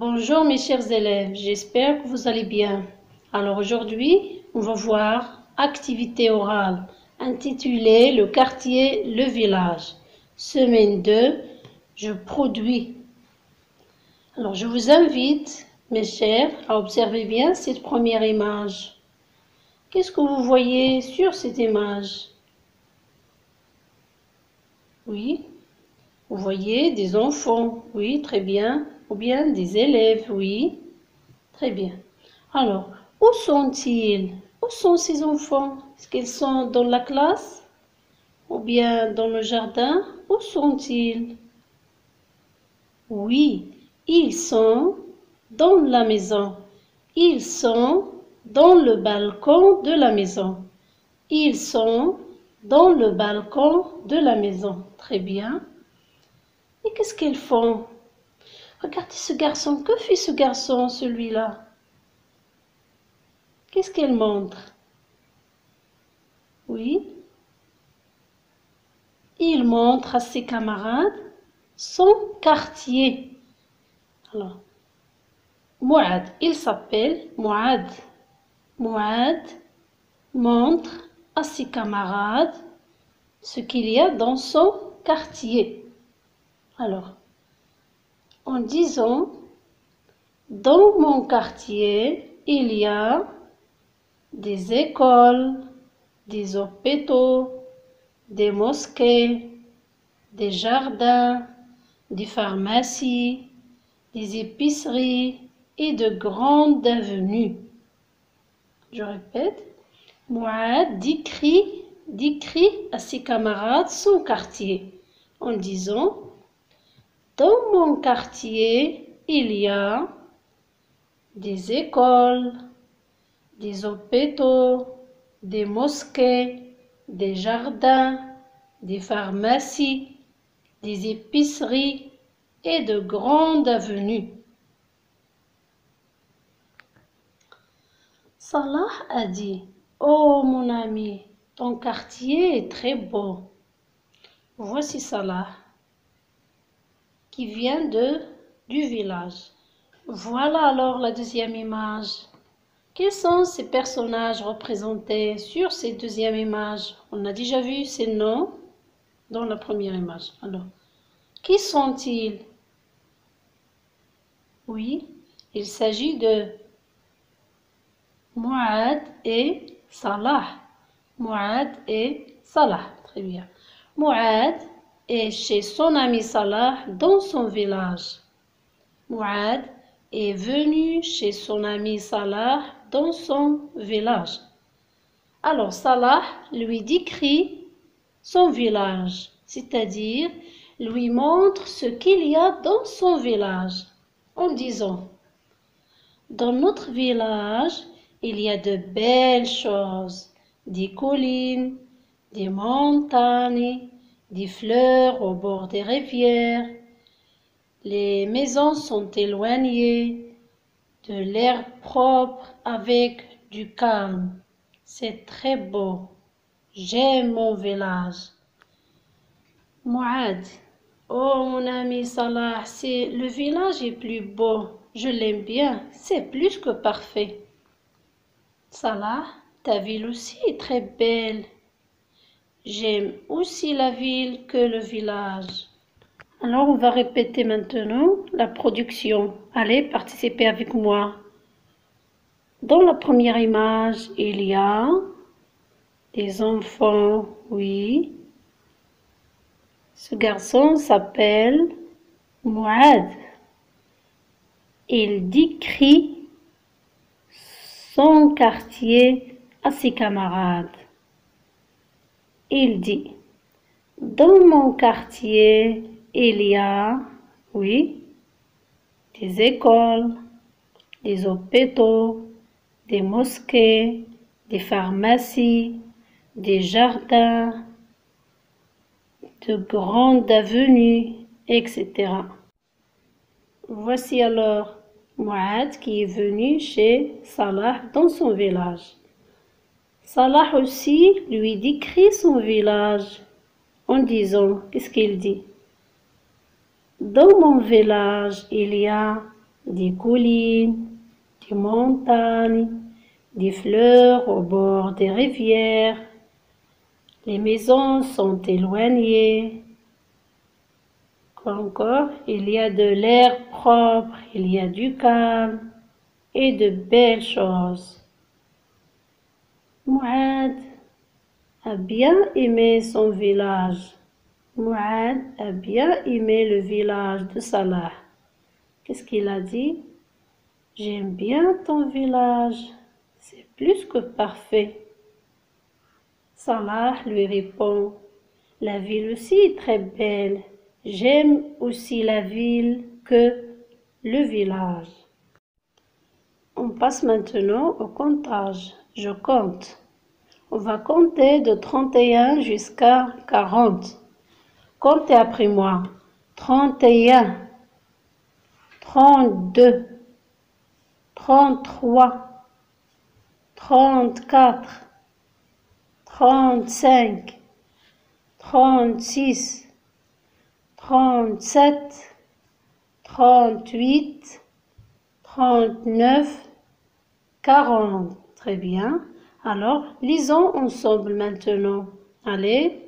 Bonjour mes chers élèves, j'espère que vous allez bien. Alors aujourd'hui, on va voir activité orale intitulée Le quartier, le village. Semaine 2, je produis. Alors je vous invite, mes chers, à observer bien cette première image. Qu'est-ce que vous voyez sur cette image? Oui, vous voyez des enfants, oui, très bien. Ou bien des élèves, oui. Très bien. Alors, où sont-ils? Où sont ces enfants? Est-ce qu'ils sont dans la classe? Ou bien dans le jardin? Où sont-ils? Oui, ils sont dans la maison. Ils sont dans le balcon de la maison. Ils sont dans le balcon de la maison. Très bien. Et qu'est-ce qu'ils font? Regardez ce garçon. Que fait ce garçon, celui-là? Qu'est-ce qu'elle montre? Oui. Il montre à ses camarades son quartier. Alors, Mouad, il s'appelle Mouad. Mouad montre à ses camarades ce qu'il y a dans son quartier. Alors, en disant Dans mon quartier, il y a des écoles, des hôpitaux, des mosquées, des jardins, des pharmacies, des épiceries et de grandes avenues. Je répète, Mouad décrit, décrit à ses camarades son quartier en disant dans mon quartier, il y a des écoles, des hôpitaux, des mosquées, des jardins, des pharmacies, des épiceries et de grandes avenues. Salah a dit Oh mon ami, ton quartier est très beau. Voici Salah qui vient de, du village. Voilà alors la deuxième image. Quels sont ces personnages représentés sur cette deuxième image On a déjà vu ces noms dans la première image. Alors, qui sont-ils? Oui, il s'agit de Mouad et Salah. Mouad et Salah. Très bien. Mouad est chez son ami Salah dans son village. Mouad est venu chez son ami Salah dans son village. Alors Salah lui décrit son village, c'est-à-dire lui montre ce qu'il y a dans son village en disant Dans notre village, il y a de belles choses, des collines, des montagnes, des fleurs au bord des rivières. Les maisons sont éloignées de l'air propre avec du calme. C'est très beau. J'aime mon village. Mouad, oh mon ami Salah, c'est le village est plus beau. Je l'aime bien. C'est plus que parfait. Salah, ta ville aussi est très belle. J'aime aussi la ville que le village. Alors on va répéter maintenant la production. Allez, participez avec moi. Dans la première image, il y a des enfants, oui. Ce garçon s'appelle Mouad. Il décrit son quartier à ses camarades. Il dit, dans mon quartier, il y a, oui, des écoles, des hôpitaux, des mosquées, des pharmacies, des jardins, de grandes avenues, etc. Voici alors Mouad qui est venu chez Salah dans son village. Salah aussi lui décrit son village en disant, qu'est-ce qu'il dit? Dans mon village, il y a des collines, des montagnes, des fleurs au bord des rivières. Les maisons sont éloignées. Encore, il y a de l'air propre, il y a du calme et de belles choses. Mouad a bien aimé son village. Mouad a bien aimé le village de Salah. Qu'est-ce qu'il a dit? J'aime bien ton village, c'est plus que parfait. Salah lui répond La ville aussi est très belle. J'aime aussi la ville que le village. On passe maintenant au comptage. Je compte. On va compter de 31 jusqu'à 40. Comptez après moi. 31 trente-deux, trente-trois, trente-quatre, trente-cinq, trente-six, trente-sept, trente-huit, trente-neuf, quarante. Très bien. Alors, lisons ensemble maintenant. Allez.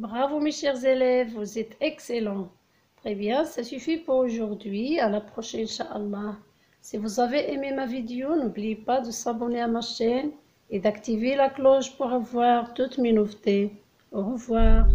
Bravo mes chers élèves, vous êtes excellents. Très bien, ça suffit pour aujourd'hui. À la prochaine, Inch'Allah. Si vous avez aimé ma vidéo, n'oubliez pas de s'abonner à ma chaîne et d'activer la cloche pour avoir toutes mes nouveautés. Au revoir.